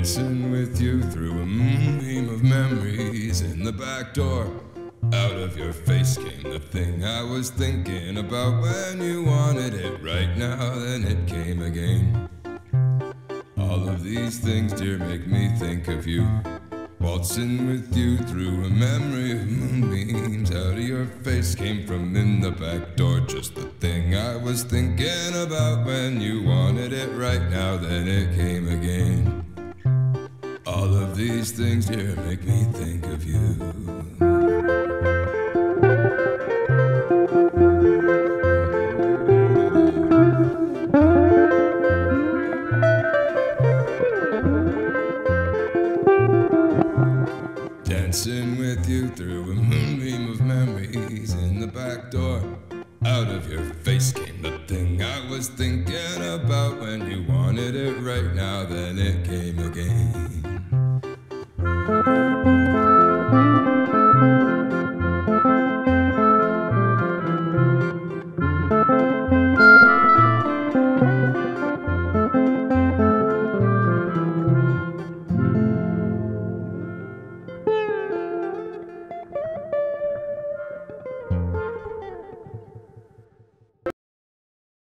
Dancing with you through a moonbeam of memories in the back door. Out of your face came the thing I was thinking about when you wanted it right now, then it came again. All of these things, dear, make me think of you. Waltzing with you through a memory of moonbeams. Out of your face came from in the back door. Just the thing I was thinking about when you wanted it right now, then it came again. These things, here make me think of you. Dancing with you through a moonbeam of memories in the back door. Out of your face came the thing I was thinking about when you wanted it right now. Then